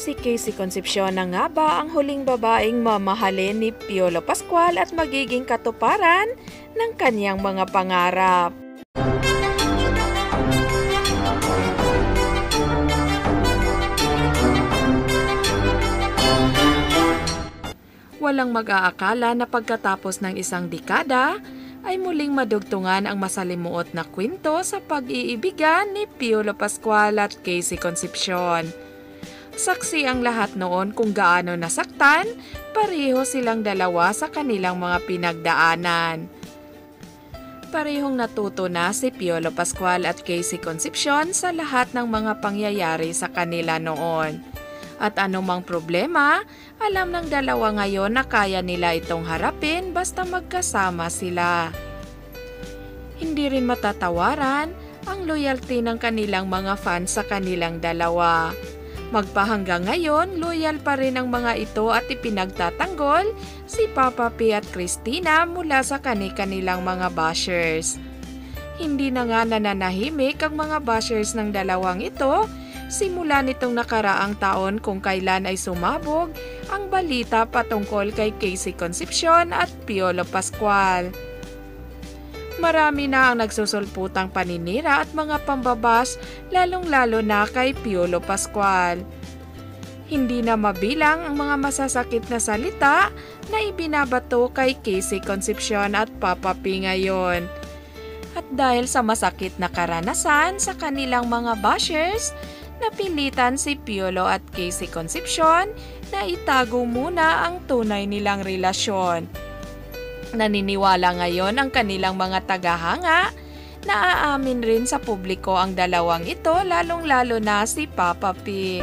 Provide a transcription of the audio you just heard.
Si Casey Concepcion na nga ba ang huling babaeng mamahalin ni Piolo Pascual at magiging katuparan ng kanyang mga pangarap? Walang mag-aakala na pagkatapos ng isang dekada, ay muling madugtungan ang masalimuot na kwento sa pag-iibigan ni Piolo Pascual at Casey Concepcion. Saksi ang lahat noon kung gaano nasaktan, pareho silang dalawa sa kanilang mga pinagdaanan. Parehong natuto na si Piolo Pascual at Casey Concepcion sa lahat ng mga pangyayari sa kanila noon. At anumang problema, alam ng dalawa ngayon na kaya nila itong harapin basta magkasama sila. Hindi rin matatawaran ang loyalty ng kanilang mga fans sa kanilang dalawa. Magpahanggang ngayon, loyal pa rin ang mga ito at ipinagtatanggol si Papa P at Christina mula sa kani-kanilang mga bashers. Hindi na nga nananahimik ang mga bashers ng dalawang ito simula nitong nakaraang taon kung kailan ay sumabog ang balita patungkol kay Casey Concepcion at Piolo Pascual. Marami na ang nagsusulputang paninira at mga pambabas lalong-lalo na kay Piolo Pascual. Hindi na mabilang ang mga masasakit na salita na ibinabato kay Casey Concepcion at Papa P ngayon. At dahil sa masakit na karanasan sa kanilang mga bashers, napilitan si Piolo at Casey Concepcion na itago muna ang tunay nilang relasyon. Naniniwala ngayon ang kanilang mga tagahanga na aamin rin sa publiko ang dalawang ito lalong-lalo na si Papa P.